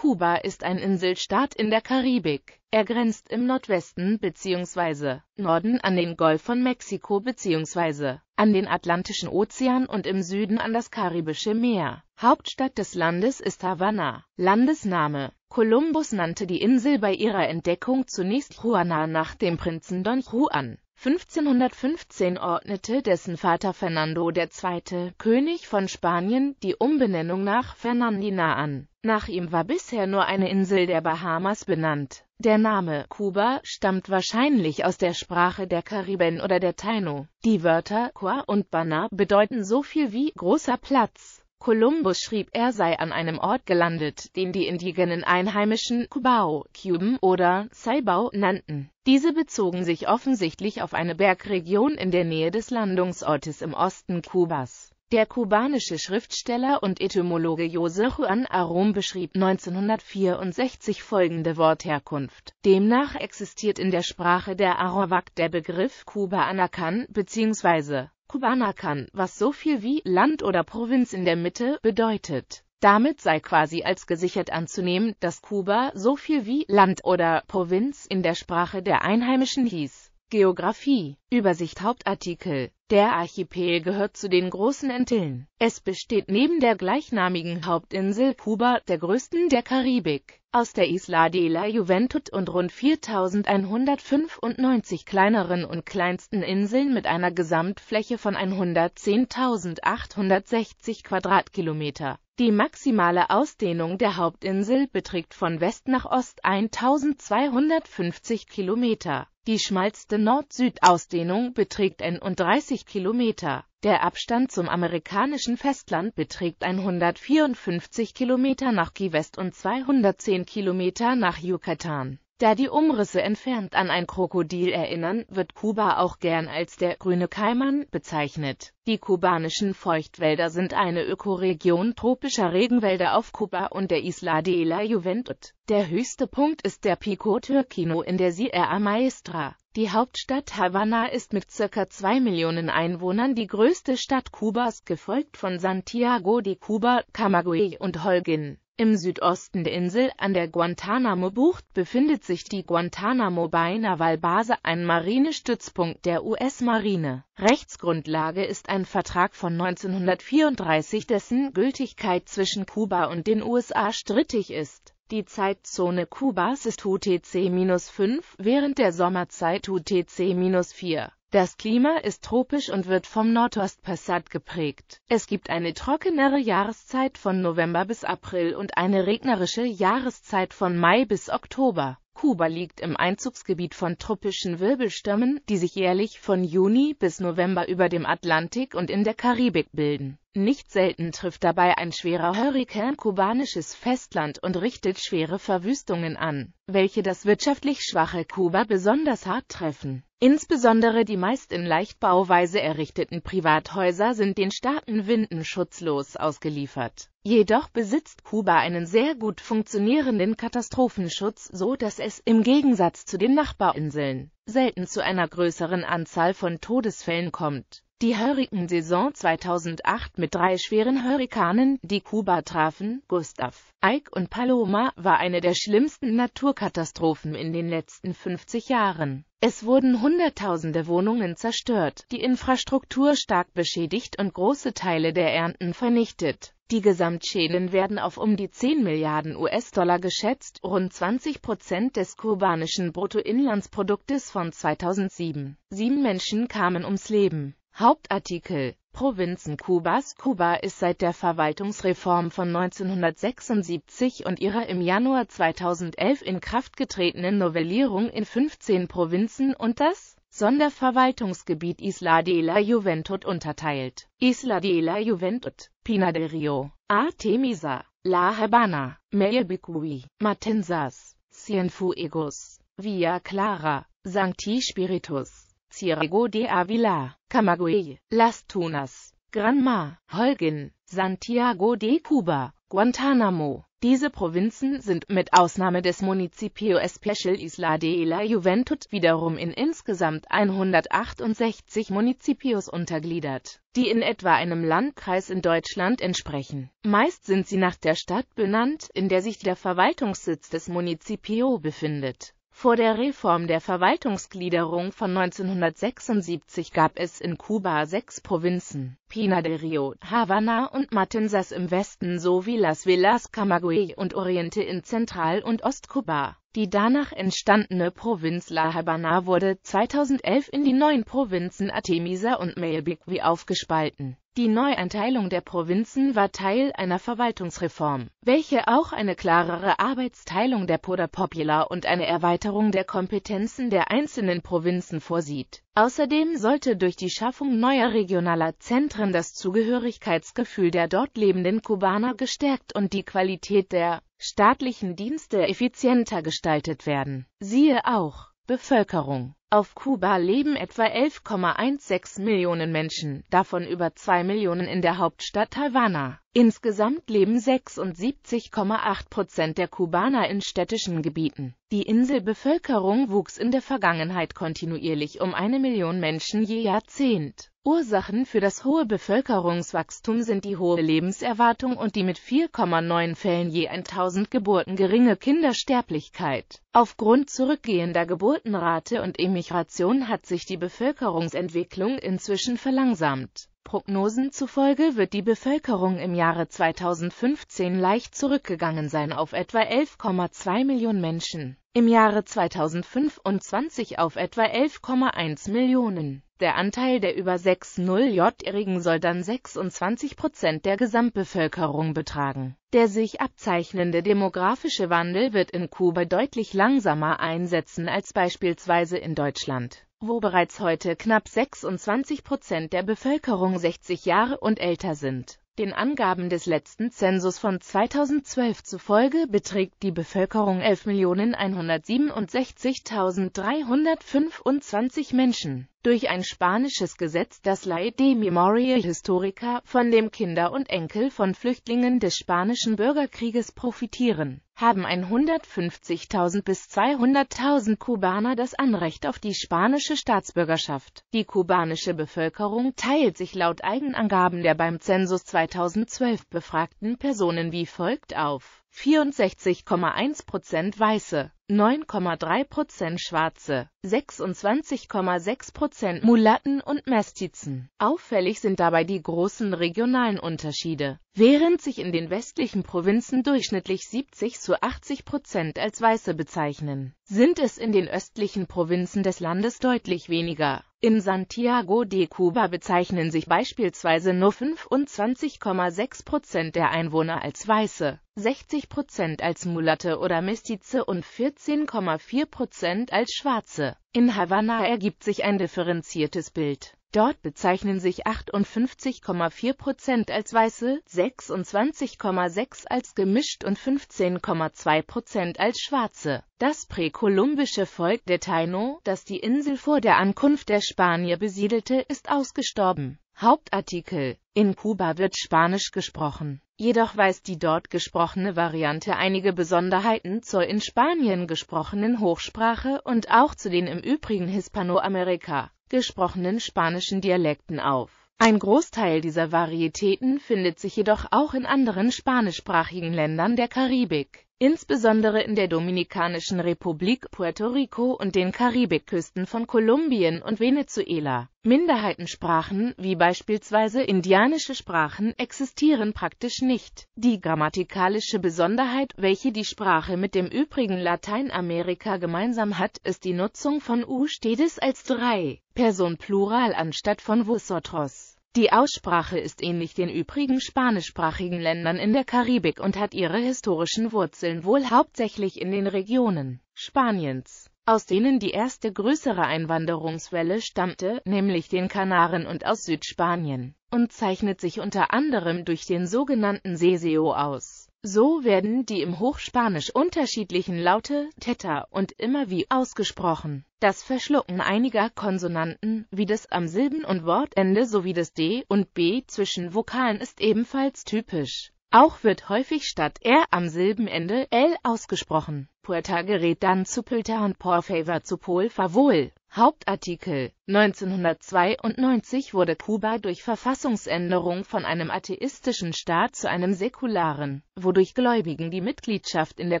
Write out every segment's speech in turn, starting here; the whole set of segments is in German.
Kuba ist ein Inselstaat in der Karibik. Er grenzt im Nordwesten bzw. Norden an den Golf von Mexiko bzw. an den Atlantischen Ozean und im Süden an das Karibische Meer. Hauptstadt des Landes ist Havanna. Landesname Kolumbus nannte die Insel bei ihrer Entdeckung zunächst Juana nach dem Prinzen Don Juan 1515 ordnete dessen Vater Fernando II., König von Spanien, die Umbenennung nach Fernandina an. Nach ihm war bisher nur eine Insel der Bahamas benannt. Der Name Kuba stammt wahrscheinlich aus der Sprache der Kariben oder der Taino. Die Wörter Qua und Bana bedeuten so viel wie großer Platz. Kolumbus schrieb, er sei an einem Ort gelandet, den die indigenen Einheimischen Cubao, Cuban oder Saibao nannten. Diese bezogen sich offensichtlich auf eine Bergregion in der Nähe des Landungsortes im Osten Kubas. Der kubanische Schriftsteller und Etymologe Jose Juan Arom beschrieb 1964 folgende Wortherkunft. Demnach existiert in der Sprache der Arawak der Begriff Kuba Anakan bzw. Kubanakan, was so viel wie Land oder Provinz in der Mitte bedeutet. Damit sei quasi als gesichert anzunehmen, dass Kuba so viel wie Land oder Provinz in der Sprache der Einheimischen hieß. Geographie Übersicht Hauptartikel Der Archipel gehört zu den großen Antillen. Es besteht neben der gleichnamigen Hauptinsel Kuba, der größten der Karibik aus der Isla de la Juventud und rund 4.195 kleineren und kleinsten Inseln mit einer Gesamtfläche von 110.860 Quadratkilometer. Die maximale Ausdehnung der Hauptinsel beträgt von West nach Ost 1250 Kilometer. Die schmalste Nord-Süd-Ausdehnung beträgt 31 Kilometer der Abstand zum amerikanischen Festland beträgt 154 Kilometer nach Key West und 210 Kilometer nach Yucatan. Da die Umrisse entfernt an ein Krokodil erinnern, wird Kuba auch gern als der grüne Kaiman bezeichnet. Die kubanischen Feuchtwälder sind eine Ökoregion tropischer Regenwälder auf Kuba und der Isla de la Juventud. Der höchste Punkt ist der Pico Turquino in der Sierra Maestra. Die Hauptstadt Havanna ist mit ca. 2 Millionen Einwohnern die größte Stadt Kubas, gefolgt von Santiago de Cuba, Camagüey und Holguin. Im Südosten der Insel, an der Guantanamo-Bucht, befindet sich die Guantanamo Bay Naval Base, ein Marinestützpunkt der US-Marine. Rechtsgrundlage ist ein Vertrag von 1934, dessen Gültigkeit zwischen Kuba und den USA strittig ist die Zeitzone Kubas ist UTC-5, während der Sommerzeit UTC-4. Das Klima ist tropisch und wird vom Nordostpassat geprägt. Es gibt eine trockenere Jahreszeit von November bis April und eine regnerische Jahreszeit von Mai bis Oktober. Kuba liegt im Einzugsgebiet von tropischen Wirbelstürmen, die sich jährlich von Juni bis November über dem Atlantik und in der Karibik bilden. Nicht selten trifft dabei ein schwerer Hurrikan kubanisches Festland und richtet schwere Verwüstungen an, welche das wirtschaftlich schwache Kuba besonders hart treffen. Insbesondere die meist in Leichtbauweise errichteten Privathäuser sind den starken Winden schutzlos ausgeliefert. Jedoch besitzt Kuba einen sehr gut funktionierenden Katastrophenschutz, so dass es, im Gegensatz zu den Nachbarinseln, selten zu einer größeren Anzahl von Todesfällen kommt die Hurrikansaison 2008 mit drei schweren Hurrikanen, die Kuba trafen, Gustav, Ike und Paloma, war eine der schlimmsten Naturkatastrophen in den letzten 50 Jahren. Es wurden Hunderttausende Wohnungen zerstört, die Infrastruktur stark beschädigt und große Teile der Ernten vernichtet. Die Gesamtschäden werden auf um die 10 Milliarden US-Dollar geschätzt, rund 20 Prozent des kubanischen Bruttoinlandsproduktes von 2007. Sieben Menschen kamen ums Leben. Hauptartikel Provinzen Kubas Kuba ist seit der Verwaltungsreform von 1976 und ihrer im Januar 2011 in Kraft getretenen Novellierung in 15 Provinzen und das Sonderverwaltungsgebiet Isla de la Juventud unterteilt. Isla de la Juventud, Pina del Rio, Artemisa, La Habana, Mayabicui, Matanzas, Cienfuegos, Villa Clara, Sancti Spiritus Ciego de Avila, Camagüey, Las Tunas, Granma, Holguin, Santiago de Cuba, Guantanamo, Diese Provinzen sind mit Ausnahme des Municipio Especial Isla de la Juventud wiederum in insgesamt 168 Municipios untergliedert, die in etwa einem Landkreis in Deutschland entsprechen. Meist sind sie nach der Stadt benannt, in der sich der Verwaltungssitz des Municipio befindet vor der Reform der Verwaltungsgliederung von 1976 gab es in Kuba sechs Provinzen: Pinar del Río, Havanna und Matanzas im Westen sowie Las Villas Camagüey und Oriente in Zentral- und Ostkuba. Die danach entstandene Provinz La Habana wurde 2011 in die neuen Provinzen Artemisa und Mayabeque aufgespalten die Neueinteilung der Provinzen war Teil einer Verwaltungsreform, welche auch eine klarere Arbeitsteilung der Poder Popular und eine Erweiterung der Kompetenzen der einzelnen Provinzen vorsieht. Außerdem sollte durch die Schaffung neuer regionaler Zentren das Zugehörigkeitsgefühl der dort lebenden Kubaner gestärkt und die Qualität der staatlichen Dienste effizienter gestaltet werden. Siehe auch Bevölkerung auf Kuba leben etwa 11,16 Millionen Menschen, davon über 2 Millionen in der Hauptstadt Havanna. Insgesamt leben 76,8 Prozent der Kubaner in städtischen Gebieten. Die Inselbevölkerung wuchs in der Vergangenheit kontinuierlich um eine Million Menschen je Jahrzehnt. Ursachen für das hohe Bevölkerungswachstum sind die hohe Lebenserwartung und die mit 4,9 Fällen je 1000 Geburten geringe Kindersterblichkeit. Aufgrund zurückgehender Geburtenrate und Emigration hat sich die Bevölkerungsentwicklung inzwischen verlangsamt Prognosen zufolge wird die Bevölkerung im Jahre 2015 leicht zurückgegangen sein auf etwa 11,2 Millionen Menschen, im Jahre 2025 auf etwa 11,1 Millionen. Der Anteil der über 6-0-Jährigen soll dann 26 Prozent der Gesamtbevölkerung betragen. Der sich abzeichnende demografische Wandel wird in Kuba deutlich langsamer einsetzen als beispielsweise in Deutschland wo bereits heute knapp 26 Prozent der Bevölkerung 60 Jahre und älter sind. Den Angaben des letzten Zensus von 2012 zufolge beträgt die Bevölkerung 11.167.325 Menschen durch ein spanisches Gesetz, das Ley de Memorial Historica, von dem Kinder und Enkel von Flüchtlingen des Spanischen Bürgerkrieges profitieren, haben 150.000 bis 200.000 Kubaner das Anrecht auf die spanische Staatsbürgerschaft. Die kubanische Bevölkerung teilt sich laut Eigenangaben der beim Zensus 2012 befragten Personen wie folgt auf 64,1 Prozent Weiße, 9,3 Prozent Schwarze, 26,6 Prozent Mulatten und Mestizen. Auffällig sind dabei die großen regionalen Unterschiede. Während sich in den westlichen Provinzen durchschnittlich 70 zu 80 Prozent als Weiße bezeichnen, sind es in den östlichen Provinzen des Landes deutlich weniger. In Santiago de Cuba bezeichnen sich beispielsweise nur 25,6 Prozent der Einwohner als Weiße, 60 Prozent als Mulatte oder Mestize und 14,4 Prozent als Schwarze. In Havanna ergibt sich ein differenziertes Bild. Dort bezeichnen sich 58,4 Prozent als Weiße, 26,6 als gemischt und 15,2 Prozent als Schwarze. Das präkolumbische Volk der Taino, das die Insel vor der Ankunft der Spanier besiedelte, ist ausgestorben. Hauptartikel: In Kuba wird Spanisch gesprochen, jedoch weist die dort gesprochene Variante einige Besonderheiten zur in Spanien gesprochenen Hochsprache und auch zu den im übrigen Hispanoamerika gesprochenen spanischen Dialekten auf. Ein Großteil dieser Varietäten findet sich jedoch auch in anderen spanischsprachigen Ländern der Karibik, insbesondere in der Dominikanischen Republik, Puerto Rico und den Karibikküsten von Kolumbien und Venezuela. Minderheitensprachen, wie beispielsweise indianische Sprachen, existieren praktisch nicht. Die grammatikalische Besonderheit, welche die Sprache mit dem übrigen Lateinamerika gemeinsam hat, ist die Nutzung von ustedes als drei Person Plural anstatt von vosotros. Die Aussprache ist ähnlich den übrigen spanischsprachigen Ländern in der Karibik und hat ihre historischen Wurzeln wohl hauptsächlich in den Regionen Spaniens aus denen die erste größere Einwanderungswelle stammte, nämlich den Kanaren und aus Südspanien, und zeichnet sich unter anderem durch den sogenannten Seseo aus. So werden die im Hochspanisch unterschiedlichen Laute Theta und immer wie ausgesprochen. Das Verschlucken einiger Konsonanten, wie das am Silben- und Wortende sowie des D und B zwischen Vokalen ist ebenfalls typisch Auch wird häufig statt R am Silbenende L ausgesprochen. Puerta gerät dann zu Pulta und Por favor zu Por favor. Hauptartikel 1992 wurde Kuba durch Verfassungsänderung von einem atheistischen Staat zu einem säkularen, wodurch Gläubigen die Mitgliedschaft in der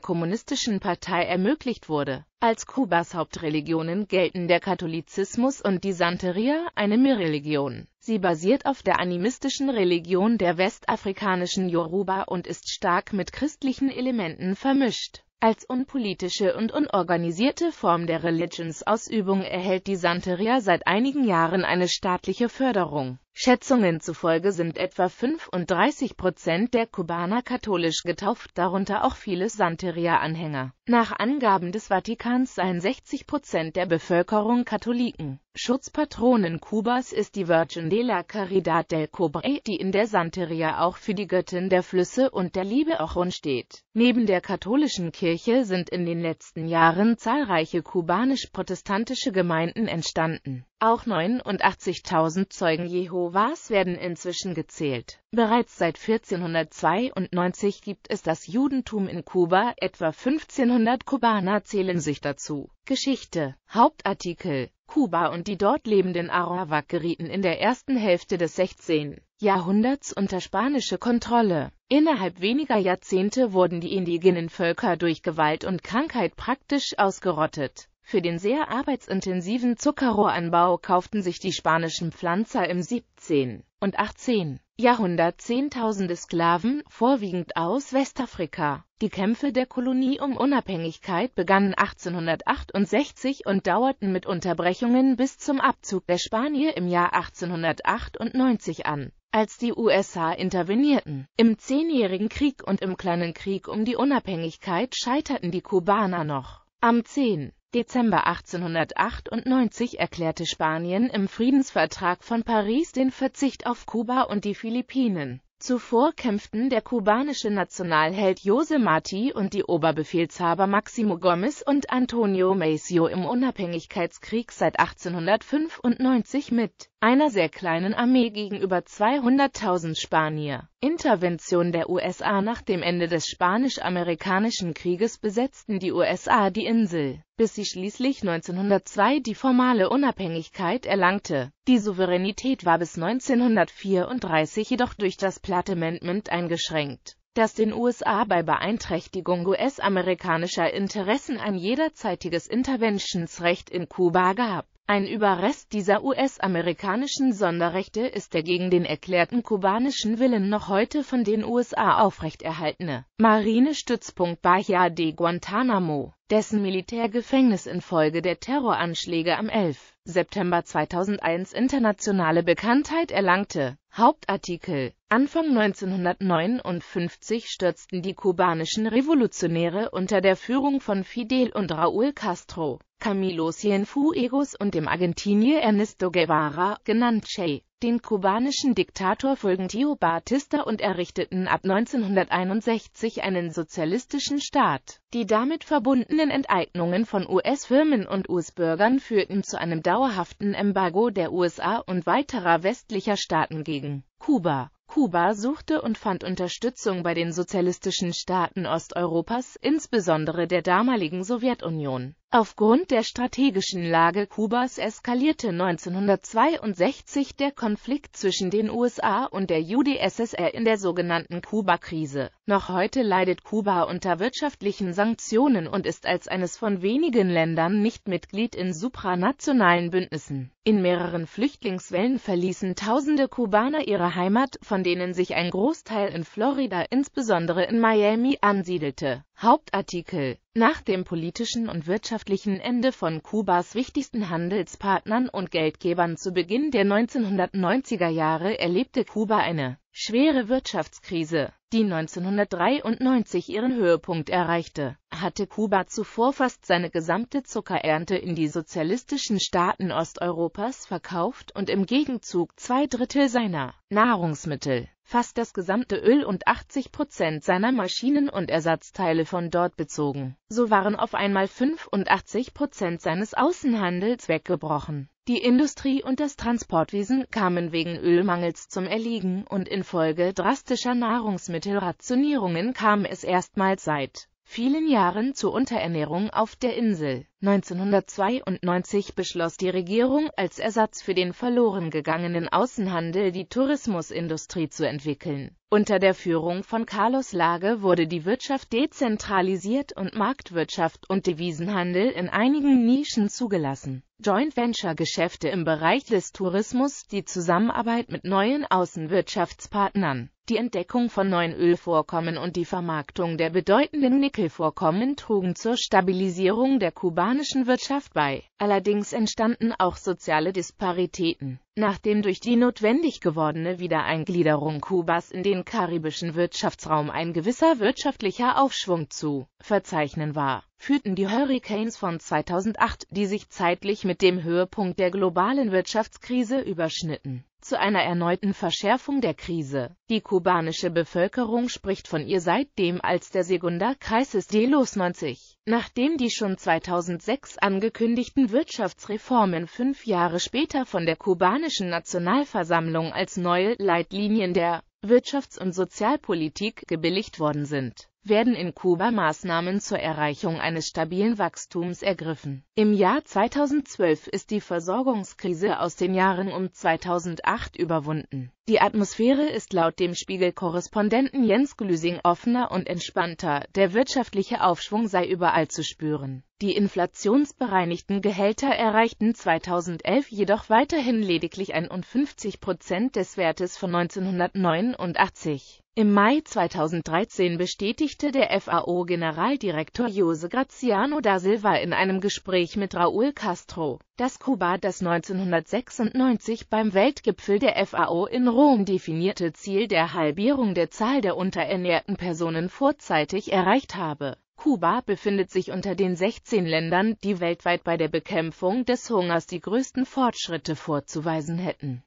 Kommunistischen Partei ermöglicht wurde. Als Kubas Hauptreligionen gelten der Katholizismus und die Santeria, eine Mirreligion. Sie basiert auf der animistischen Religion der westafrikanischen Yoruba und ist stark mit christlichen Elementen vermischt als unpolitische und unorganisierte Form der Religionsausübung erhält die Santeria seit einigen Jahren eine staatliche Förderung Schätzungen zufolge sind etwa 35 Prozent der Kubaner katholisch getauft, darunter auch viele Santeria-Anhänger. Nach Angaben des Vatikans seien 60 Prozent der Bevölkerung Katholiken. Schutzpatronin Kubas ist die Virgin de la Caridad del Cobre, die in der Santeria auch für die Göttin der Flüsse und der Liebe Ochron steht. Neben der katholischen Kirche sind in den letzten Jahren zahlreiche kubanisch-protestantische Gemeinden entstanden. Auch 89.000 Zeugen Jehovas werden inzwischen gezählt. Bereits seit 1492 gibt es das Judentum in Kuba, etwa 1500 Kubaner zählen sich dazu. Geschichte Hauptartikel Kuba und die dort lebenden Arawak gerieten in der ersten Hälfte des 16. Jahrhunderts unter spanische Kontrolle. Innerhalb weniger Jahrzehnte wurden die indigenen Völker durch Gewalt und Krankheit praktisch ausgerottet für den sehr arbeitsintensiven Zuckerrohranbau kauften sich die spanischen Pflanzer im 17. und 18. Jahrhundert Zehntausende Sklaven, vorwiegend aus Westafrika. Die Kämpfe der Kolonie um Unabhängigkeit begannen 1868 und dauerten mit Unterbrechungen bis zum Abzug der Spanier im Jahr 1898 an, als die USA intervenierten. Im Zehnjährigen Krieg und im Kleinen Krieg um die Unabhängigkeit scheiterten die Kubaner noch. Am 10. Dezember 1898 erklärte Spanien im Friedensvertrag von Paris den Verzicht auf Kuba und die Philippinen. Zuvor kämpften der kubanische Nationalheld José Martí und die Oberbefehlshaber Máximo Gómez und Antonio Maceo im Unabhängigkeitskrieg seit 1895 mit einer sehr kleinen Armee gegenüber 200.000 Spanier. Intervention der USA Nach dem Ende des Spanisch-Amerikanischen Krieges besetzten die USA die Insel, bis sie schließlich 1902 die formale Unabhängigkeit erlangte. Die Souveränität war bis 1934 jedoch durch das Platt Amendment eingeschränkt, das den USA bei Beeinträchtigung US-amerikanischer Interessen ein jederzeitiges Interventionsrecht in Kuba gab. Ein Überrest dieser US-amerikanischen Sonderrechte ist der gegen den erklärten kubanischen Willen noch heute von den USA aufrechterhaltene Marinestützpunkt Bahia de Guantánamo, dessen Militärgefängnis infolge der Terroranschläge am 11. September 2001 internationale Bekanntheit erlangte. Hauptartikel Anfang 1959 stürzten die kubanischen Revolutionäre unter der Führung von Fidel und Raúl Castro, Camilo Cienfuegos und dem Argentinier Ernesto Guevara, genannt Che, den kubanischen Diktator Fulgencio Batista und errichteten ab 1961 einen sozialistischen Staat. Die damit verbundenen Enteignungen von US-Firmen und US-Bürgern führten zu einem dauerhaften Embargo der USA und weiterer westlicher Staaten gegen Kuba. Kuba suchte und fand Unterstützung bei den sozialistischen Staaten Osteuropas, insbesondere der damaligen Sowjetunion Aufgrund der strategischen Lage Kubas eskalierte 1962 der Konflikt zwischen den USA und der UdSSR in der sogenannten Kuba-Krise. Noch heute leidet Kuba unter wirtschaftlichen Sanktionen und ist als eines von wenigen Ländern nicht Mitglied in supranationalen Bündnissen. In mehreren Flüchtlingswellen verließen tausende Kubaner ihre Heimat, von denen sich ein Großteil in Florida, insbesondere in Miami, ansiedelte Hauptartikel Nach dem politischen und wirtschaftlichen Ende von Kubas wichtigsten Handelspartnern und Geldgebern zu Beginn der 1990er Jahre erlebte Kuba eine schwere Wirtschaftskrise, die 1993 ihren Höhepunkt erreichte. Hatte Kuba zuvor fast seine gesamte Zuckerernte in die sozialistischen Staaten Osteuropas verkauft und im Gegenzug zwei Drittel seiner Nahrungsmittel fast das gesamte Öl und 80 Prozent seiner Maschinen und Ersatzteile von dort bezogen. So waren auf einmal 85 Prozent seines Außenhandels weggebrochen. Die Industrie und das Transportwesen kamen wegen Ölmangels zum Erliegen und infolge drastischer Nahrungsmittelrationierungen kam es erstmals seit vielen Jahren zur Unterernährung auf der Insel. 1992 beschloss die Regierung, als Ersatz für den verloren gegangenen Außenhandel die Tourismusindustrie zu entwickeln. Unter der Führung von Carlos Lage wurde die Wirtschaft dezentralisiert und Marktwirtschaft und Devisenhandel in einigen Nischen zugelassen. Joint-Venture-Geschäfte im Bereich des Tourismus, die Zusammenarbeit mit neuen Außenwirtschaftspartnern, die Entdeckung von neuen Ölvorkommen und die Vermarktung der bedeutenden Nickelvorkommen trugen zur Stabilisierung der kubanischen Wirtschaft bei. Allerdings entstanden auch soziale Disparitäten. Nachdem durch die notwendig gewordene Wiedereingliederung Kubas in den karibischen Wirtschaftsraum ein gewisser wirtschaftlicher Aufschwung zu verzeichnen war, führten die Hurricanes von 2008, die sich zeitlich mit dem Höhepunkt der globalen Wirtschaftskrise überschnitten, zu einer erneuten Verschärfung der Krise. Die kubanische Bevölkerung spricht von ihr seitdem als der Segunda Crisis de los 90. Nachdem die schon 2006 angekündigten Wirtschaftsreformen fünf Jahre später von der kubanischen Nationalversammlung als neue Leitlinien der Wirtschafts- und Sozialpolitik gebilligt worden sind werden in Kuba Maßnahmen zur Erreichung eines stabilen Wachstums ergriffen. Im Jahr 2012 ist die Versorgungskrise aus den Jahren um 2008 überwunden. Die Atmosphäre ist laut dem Spiegel-Korrespondenten Jens Glüsing offener und entspannter, der wirtschaftliche Aufschwung sei überall zu spüren. Die inflationsbereinigten Gehälter erreichten 2011 jedoch weiterhin lediglich 51 Prozent des Wertes von 1989. Im Mai 2013 bestätigte der FAO-Generaldirektor Jose Graziano da Silva in einem Gespräch mit Raúl Castro, dass Kuba das 1996 beim Weltgipfel der FAO in Rom definierte Ziel der Halbierung der Zahl der unterernährten Personen vorzeitig erreicht habe. Kuba befindet sich unter den 16 Ländern, die weltweit bei der Bekämpfung des Hungers die größten Fortschritte vorzuweisen hätten